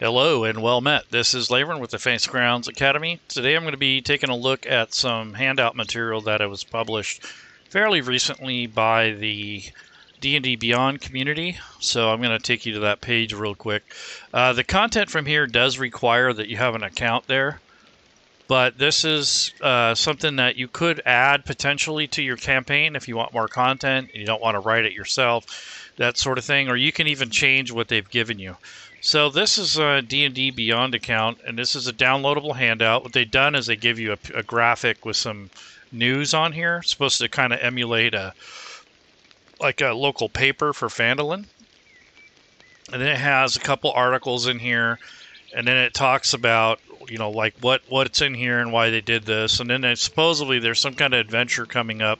Hello and well met. This is Laverne with the Fantasy Grounds Academy. Today I'm going to be taking a look at some handout material that was published fairly recently by the D&D Beyond community. So I'm going to take you to that page real quick. Uh, the content from here does require that you have an account there. But this is uh, something that you could add potentially to your campaign if you want more content and you don't want to write it yourself, that sort of thing. Or you can even change what they've given you. So this is a D&D Beyond account, and this is a downloadable handout. What they've done is they give you a, a graphic with some news on here. It's supposed to kind of emulate a like a local paper for Phandalin. And then it has a couple articles in here, and then it talks about you know like what what's in here and why they did this, and then it, supposedly there's some kind of adventure coming up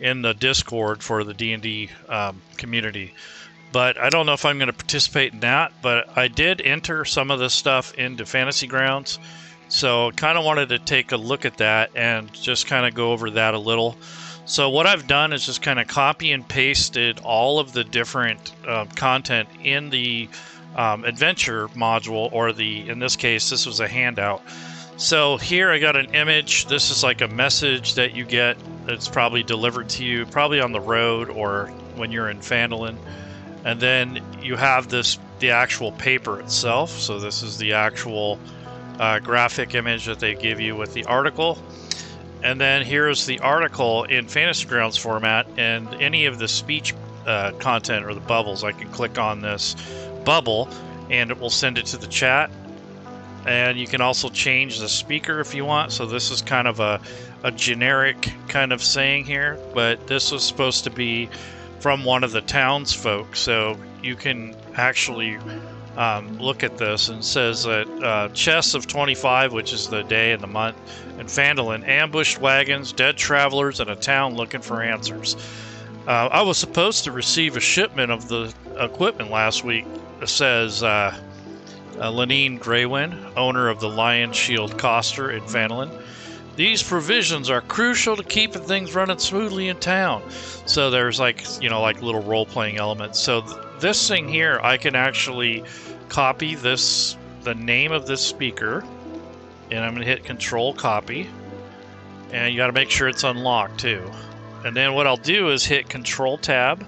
in the Discord for the D&D um, community but I don't know if I'm going to participate in that. But I did enter some of this stuff into Fantasy Grounds, so I kind of wanted to take a look at that and just kind of go over that a little. So what I've done is just kind of copy and pasted all of the different uh, content in the um, adventure module, or the in this case, this was a handout. So here I got an image. This is like a message that you get that's probably delivered to you, probably on the road or when you're in Phandalin and then you have this the actual paper itself. So this is the actual uh, graphic image that they give you with the article. And then here's the article in fantasy grounds format and any of the speech uh, content or the bubbles. I can click on this bubble and it will send it to the chat. And you can also change the speaker if you want. So this is kind of a, a generic kind of saying here but this was supposed to be from one of the townsfolk. So you can actually um, look at this and says that uh, chests of 25, which is the day and the month, and Phandalin ambushed wagons, dead travelers, and a town looking for answers. Uh, I was supposed to receive a shipment of the equipment last week, says uh, uh, Linene Graywind, owner of the Lion Shield Coster in Phandalin. These provisions are crucial to keeping things running smoothly in town. So there's like, you know, like little role playing elements. So th- this thing here, I can actually copy this, the name of this speaker, and I'm going to hit Control Copy. And you got to make sure it's unlocked too. And then what I'll do is hit Control Tab.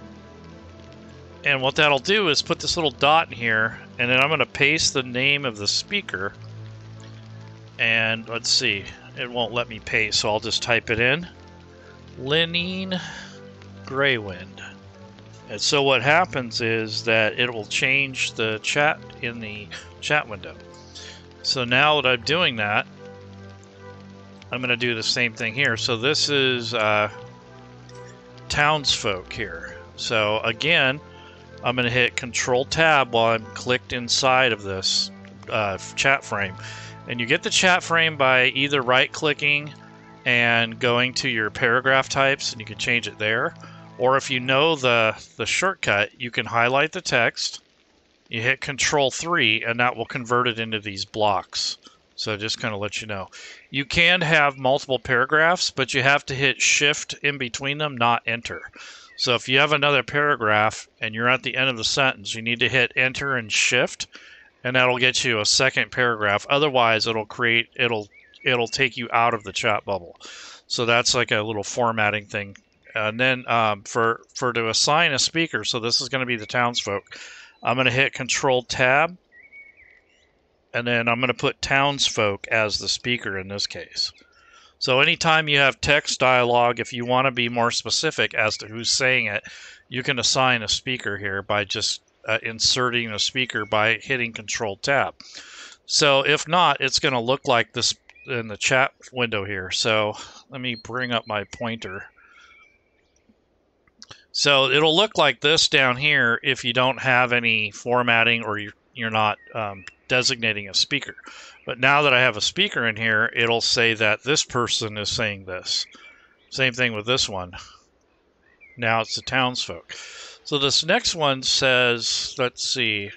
And what that'll do is put this little dot in here, and then I'm going to paste the name of the speaker. And let's see, it won't let me paste, so I'll just type it in. Linene Graywind. And so what happens is that it will change the chat in the chat window. So now that I'm doing that, I'm going to do the same thing here. So this is uh, townsfolk here. So again, I'm going to hit Control Tab while I'm clicked inside of this uh, chat frame. And you get the chat frame by either right clicking and going to your paragraph types and you can change it there. Or if you know the, the shortcut, you can highlight the text, you hit control 3 and that will convert it into these blocks. So just kind of let you know. You can have multiple paragraphs, but you have to hit shift in between them, not enter. So if you have another paragraph and you're at the end of the sentence, you need to hit enter and shift and that'll get you a second paragraph. Otherwise, it'll create it'll it'll take you out of the chat bubble. So that's like a little formatting thing. And then um, for for to assign a speaker, so this is going to be the townsfolk. I'm going to hit Control Tab, and then I'm going to put townsfolk as the speaker in this case. So anytime you have text dialogue, if you want to be more specific as to who's saying it, you can assign a speaker here by just uh, inserting a speaker by hitting Control Tab. So if not, it's going to look like this in the chat window here. So let me bring up my pointer. So it'll look like this down here if you don't have any formatting or you're, you're not um, designating a speaker. But now that I have a speaker in here, it'll say that this person is saying this. Same thing with this one. Now it's the townsfolk. So this next one says, let's see,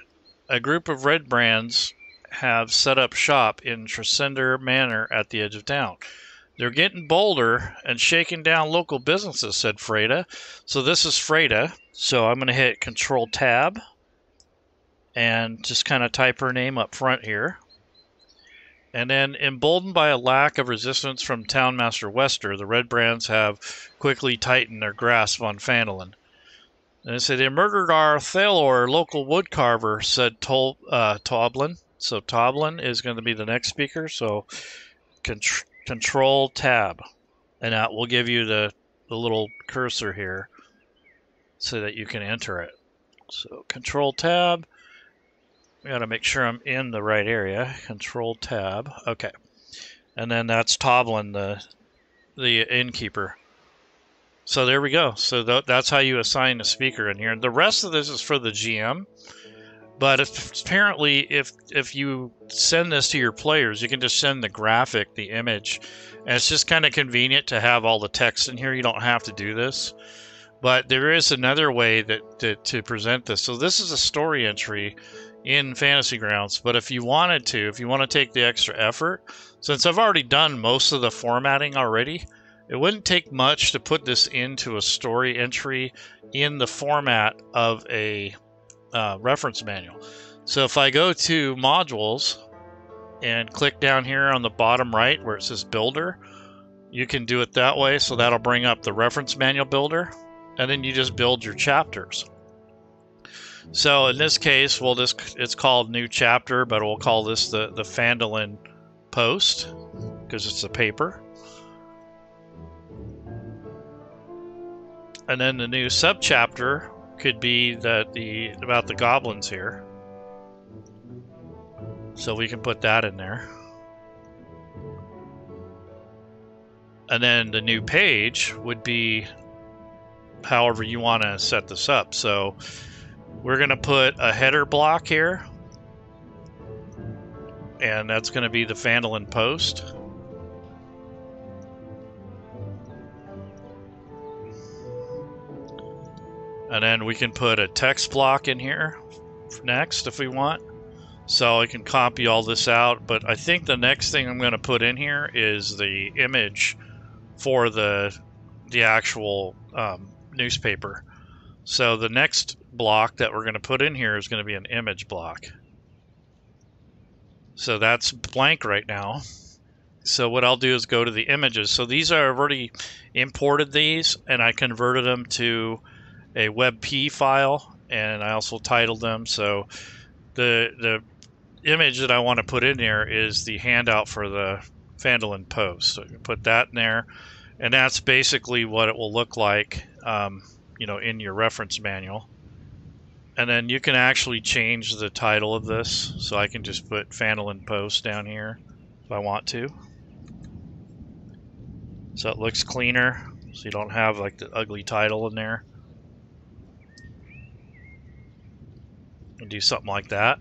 a group of red brands have set up shop in Tresendar Manor at the edge of town. They're getting bolder and shaking down local businesses, said Freda. So this is Freda. So I'm going to hit Control Tab. and just kind of type her name up front here. And then, emboldened by a lack of resistance from Townmaster Wester, the Red Brands have quickly tightened their grasp on Phandalin. And it said, They murdered our Thalor, local woodcarver, said Tol- uh, Toblen. So Toblen is going to be the next speaker. So contr- control tab. And that will give you the, the little cursor here so that you can enter it. So control tab. I got to make sure I'm in the right area. Control tab. Okay. And then that's Toblen, the the innkeeper. So there we go. So th that's how you assign a speaker in here. The rest of this is for the GM. But if, apparently, if if you send this to your players, you can just send the graphic, the image, and it's just kind of convenient to have all the text in here. You don't have to do this. But there is another way that, that to present this. So this is a story entry in Fantasy Grounds. But if you wanted to, if you want to take the extra effort, since I've already done most of the formatting already, it wouldn't take much to put this into a story entry in the format of a uh, reference manual. So if I go to modules and click down here on the bottom right where it says builder, you can do it that way. So that'll bring up the reference manual builder and then you just build your chapters. So in this case, we'll just it's called new chapter, but we'll call this the the Phandalin post because it's a paper. And then the new subchapter could be that the about the goblins here. So we can put that in there. And then the new page would be however you want to set this up. So we're going to put a header block here. And that's going to be the Phandalin post. And then we can put a text block in here next if we want. So I can copy all this out. But I think the next thing I'm going to put in here is the image for the the actual um, newspaper. So the next block that we're going to put in here is going to be an image block. So that's blank right now. So what I'll do is go to the images. So these are I've already imported these and I converted them to a WebP file and I also titled them. So the the image that I want to put in there is the handout for the Phandalin post. So you can put that in there and that's basically what it will look like um, you know in your reference manual. And then you can actually change the title of this. So I can just put Phandalin post down here if I want to. So it looks cleaner. So you don't have like the ugly title in there do something like that.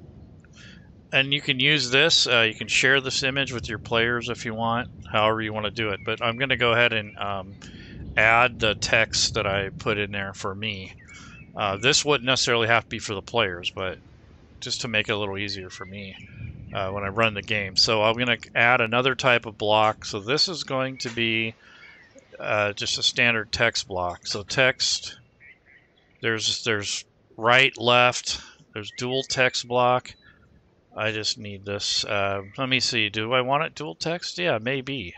And you can use this uh, you can share this image with your players if you want however you want to do it but I'm gonna go ahead and um, add the text that I put in there for me. Uh, this wouldn't necessarily have to be for the players but just to make it a little easier for me uh, when I run the game. So I'm gonna add another type of block. So this is going to be uh, just a standard text block. So text there's there's right left there's dual text block I just need this. Uh, let me see. Do I want it dual text? Yeah, maybe.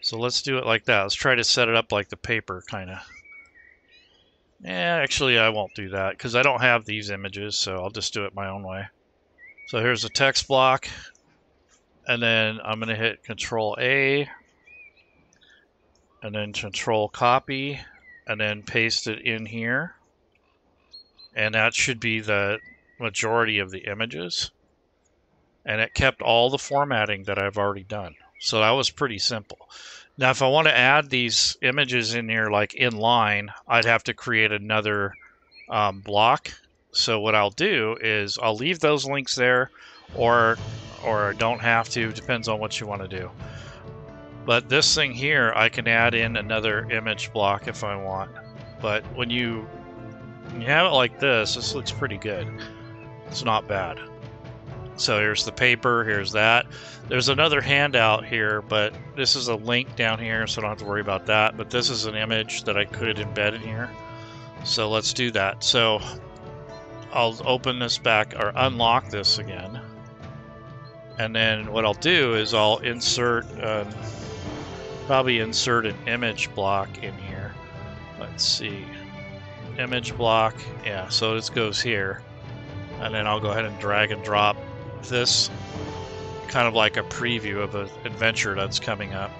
So let's do it like that. Let's try to set it up like the paper, kind of. Yeah, actually, I won't do that because I don't have these images, so I'll just do it my own way. So here's a text block, and then I'm going to hit Control A, and then Control Copy, and then paste it in here. And that should be the majority of the images and it kept all the formatting that I've already done. So that was pretty simple. Now, if I want to add these images in here like in line, I'd have to create another um, block. So what I'll do is I'll leave those links there or or don't have to, depends on what you want to do. But this thing here, I can add in another image block if I want. But when you, when you have it like this, this looks pretty good. It's not bad. So here's the paper, here's that. There's another handout here, but this is a link down here, so I don't have to worry about that. But this is an image that I could embed in here. So let's do that. So I'll open this back or unlock this again. And then what I'll do is I'll insert, uh, probably insert an image block in here. Let's see. Image block. Yeah, so this goes here. And then I'll go ahead and drag and drop this kind of like a preview of an adventure that's coming up.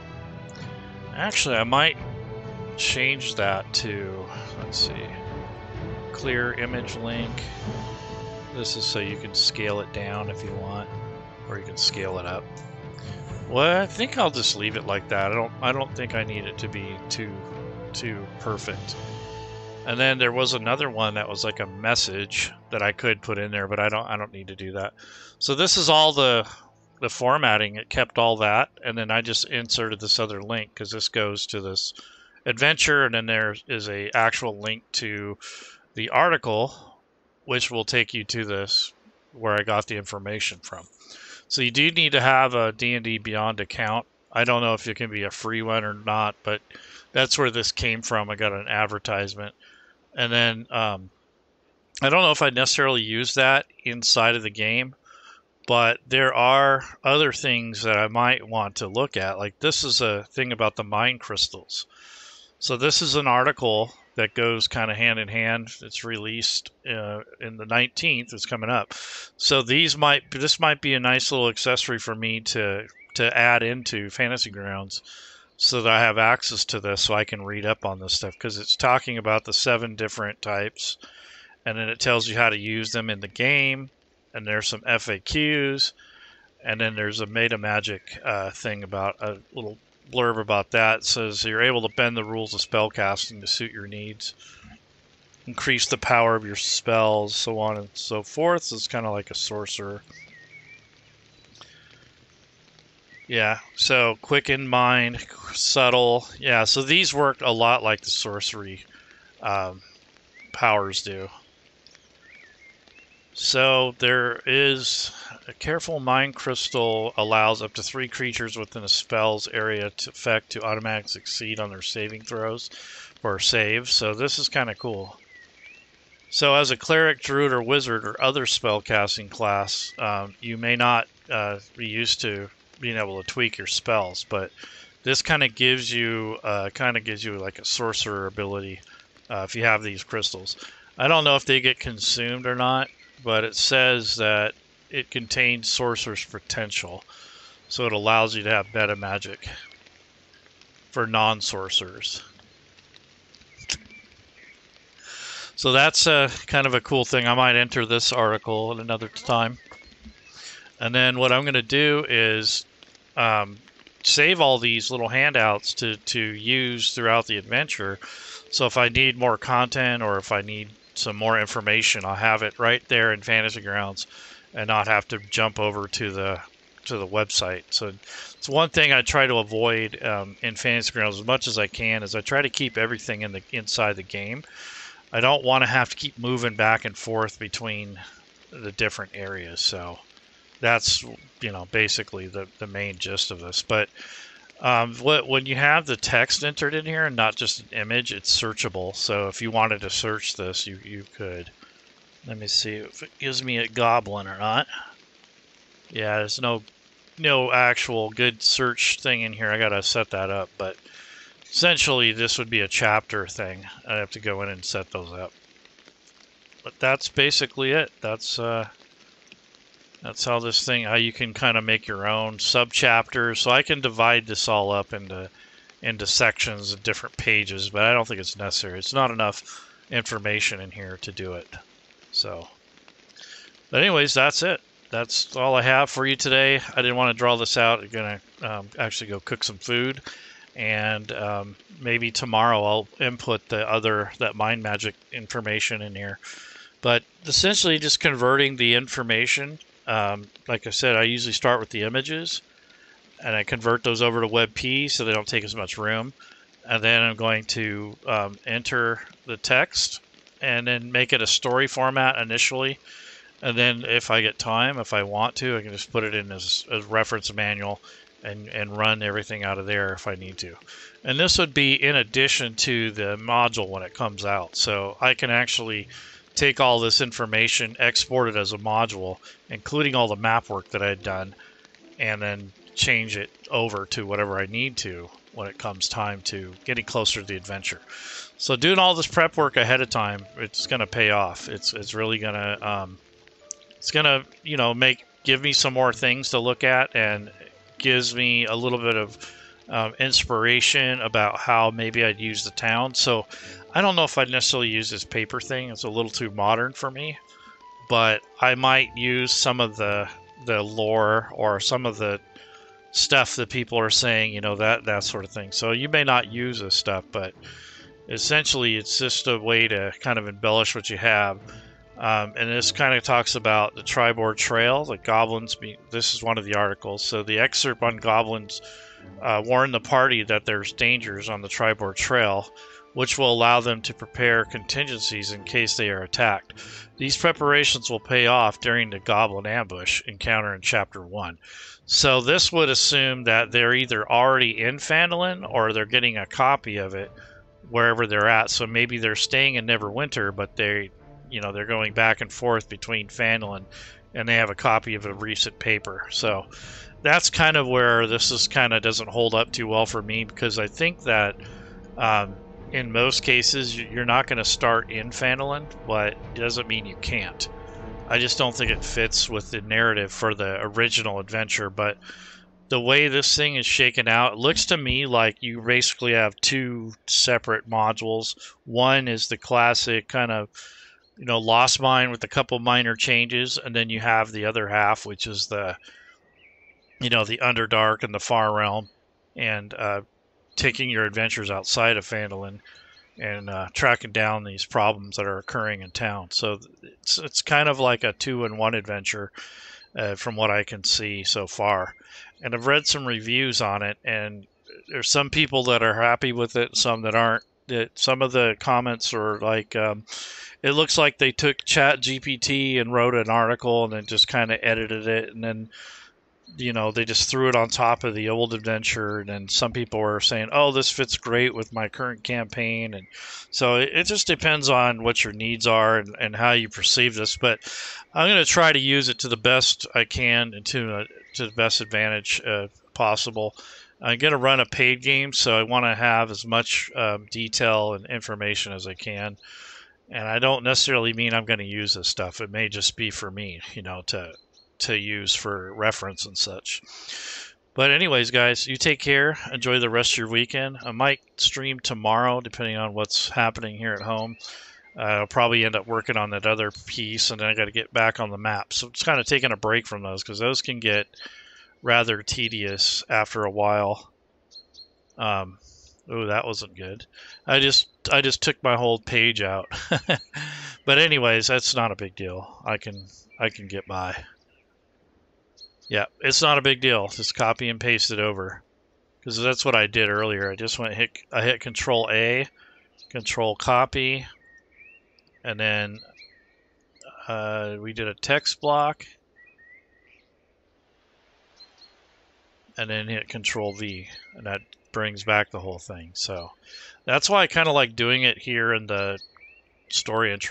Actually, I might change that to, let's see, clear image link. This is so you can scale it down if you want, or you can scale it up. Well, I think I'll just leave it like that. I don't, I don't think I need it to be too, too perfect. And then there was another one that was like a message that I could put in there, but I don't, I don't need to do that. So this is all the the formatting, it kept all that, and then I just inserted this other link because this goes to this adventure, and then there is a actual link to the article, which will take you to this where I got the information from. So you do need to have a D&D Beyond account. I don't know if it can be a free one or not, but that's where this came from. I got an advertisement, and then um, I don't know if I'd necessarily use that inside of the game but there are other things that I might want to look at. Like this is a thing about the mind crystals. So this is an article that goes kind of hand in hand. It's released uh, in the 19th. It's coming up. So these might this might be a nice little accessory for me to to add into Fantasy Grounds so that I have access to this so I can read up on this stuff because it's talking about the seven different types and then it tells you how to use them in the game and there's some FAQs, and then there's a meta magic uh, thing about a little blurb about that. It says you're able to bend the rules of spellcasting to suit your needs, increase the power of your spells, so on and so forth. So it's kind of like a sorcerer. Yeah, so quick in mind, subtle. Yeah, so these work a lot like the sorcery um, powers do. So there is a careful mind crystal allows up to three creatures within a spell's area to effect to automatically succeed on their saving throws or save. So this is kind of cool. So as a cleric, druid, or wizard, or other spellcasting class, um, you may not uh, be used to being able to tweak your spells, but this kind of gives you uh, kind of gives you like a sorcerer ability uh, if you have these crystals. I don't know if they get consumed or not, but it says that it contains sorcerer's potential. So it allows you to have meta magic for non sorcerers. So that's a, kind of a cool thing. I might enter this article at another time. And then what I'm going to do is um, save all these little handouts to, to use throughout the adventure. So if I need more content or if I need some more information. I'll have it right there in Fantasy Grounds and not have to jump over to the to the website. So it's one thing I try to avoid um, in Fantasy Grounds as much as I can is I try to keep everything in the inside the game. I don't want to have to keep moving back and forth between the different areas. So that's you know basically the the main gist of this. But um, when you have the text entered in here and not just an image, it's searchable. So if you wanted to search this, you, you could. Let me see if it gives me a goblin or not. Yeah, there's no no actual good search thing in here. I gotta set that up, but essentially this would be a chapter thing. I have to go in and set those up. But that's basically it. That's uh, that's how this thing, how you can kind of make your own sub chapters. So I can divide this all up into into sections of different pages, but I don't think it's necessary. It's not enough information in here to do it. So, but anyways, that's it. That's all I have for you today. I didn't want to draw this out. I'm gonna um, actually go cook some food, and um, maybe tomorrow I'll input the other that mind magic information in here. But essentially, just converting the information um, like I said, I usually start with the images and I convert those over to WebP so they don't take as much room. And then I'm going to um, enter the text and then make it a story format initially. And then if I get time, if I want to, I can just put it in as a reference manual and, and run everything out of there if I need to. And this would be in addition to the module when it comes out. So I can actually take all this information, export it as a module, including all the map work that I had done, and then change it over to whatever I need to when it comes time to getting closer to the adventure. So doing all this prep work ahead of time, it's going to pay off. It's it's really going to um, it's going to you know make give me some more things to look at and gives me a little bit of um, inspiration about how maybe I'd use the town. So I don't know if I'd necessarily use this paper thing. It's a little too modern for me, but I might use some of the the lore or some of the stuff that people are saying, you know, that that sort of thing. So you may not use this stuff, but essentially it's just a way to kind of embellish what you have. Um, and this kind of talks about the Triboar Trail, the goblins. Be, this is one of the articles. So the excerpt on goblins uh, warn the party that there's dangers on the Triboar Trail, which will allow them to prepare contingencies in case they are attacked. These preparations will pay off during the goblin ambush encounter in Chapter 1. So this would assume that they're either already in Phandalin or they're getting a copy of it wherever they're at. So maybe they're staying in Neverwinter, but they you know they're going back and forth between Phandalin, and they have a copy of a recent paper. So that's kind of where this is kind of doesn't hold up too well for me because I think that um, in most cases you're not going to start in Phandalin, but it doesn't mean you can't. I just don't think it fits with the narrative for the original adventure, but the way this thing is shaken out, looks to me like you basically have two separate modules. One is the classic kind of you know, Lost Mine with a couple minor changes, and then you have the other half, which is the, you know, the Underdark and the Far Realm, and uh, taking your adventures outside of Phandalin and uh, tracking down these problems that are occurring in town. So it's it's kind of like a two-in-one adventure, uh, from what I can see so far. And I've read some reviews on it, and there's some people that are happy with it, some that aren't. That some of the comments are like. Um, it looks like they took chat gpt and wrote an article and then just kind of edited it and then you know they just threw it on top of the old adventure and then some people were saying oh this fits great with my current campaign and so it, it just depends on what your needs are and, and how you perceive this but i'm going to try to use it to the best i can and to, uh, to the best advantage uh, possible i'm going to run a paid game so i want to have as much um, detail and information as i can and I don't necessarily mean I'm going to use this stuff. It may just be for me, you know, to to use for reference and such. But anyways, guys, you take care. Enjoy the rest of your weekend. I might stream tomorrow, depending on what's happening here at home. Uh, I'll probably end up working on that other piece, and then I got to get back on the map. So it's kind of taking a break from those because those can get rather tedious after a while. Um, Oh, that wasn't good. I just I just took my whole page out. but anyways, that's not a big deal. I can I can get by. Yeah, it's not a big deal. Just copy and paste it over. Because that's what I did earlier. I just went hit I hit control A, control copy, and then uh, we did a text block. And then hit control V. And that brings back the whole thing. So that's why I kind of like doing it here in the story entry.